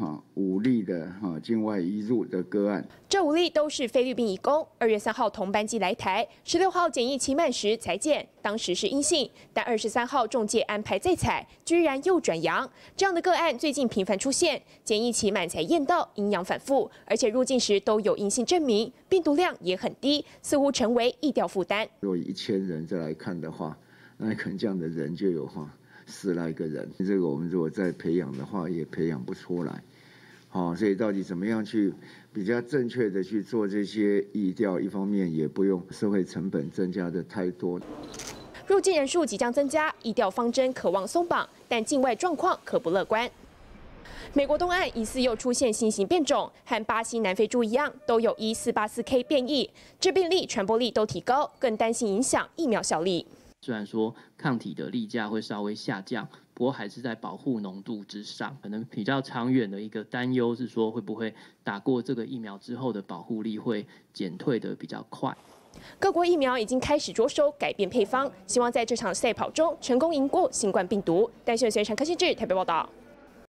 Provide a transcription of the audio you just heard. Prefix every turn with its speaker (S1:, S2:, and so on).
S1: 哈五例的哈境外移入的个案。
S2: 这五例都是菲律宾移工，二月三号同班机来台，十六号检疫期满时才检，当时是阴性，但二十三号中介安排再采，居然又转阳。这样的个案最近频繁出现，检疫期满才验到，阴阳反复，而且入境时都有阴性证明，病毒量也很低，似乎成为疫调负担。
S1: 如果一千人再来看的话，那可能这样的人就有哈十来个人，这个我们如果再培养的话，也培养不出来。好，所以到底怎么样去比较正确的去做这些疫调？一方面也不用社会成本增加的太多。
S2: 入境人数即将增加，疫调方针渴望松绑，但境外状况可不乐观。美国东岸疑似又出现新型变种，和巴西、南非猪一样，都有一四八四 K 变异，致病力、传播力都提高，更担心影响疫苗效力。
S3: 虽然说抗体的例价会稍微下降。不过还是在保护浓度之上，可能比较长远的一个担忧是说，会不会打过这个疫苗之后的保护力会减退的比较快？
S2: 各国疫苗已经开始着手改变配方，希望在这场赛跑中成功赢过新冠病毒。戴秀随陈科新志台北报道。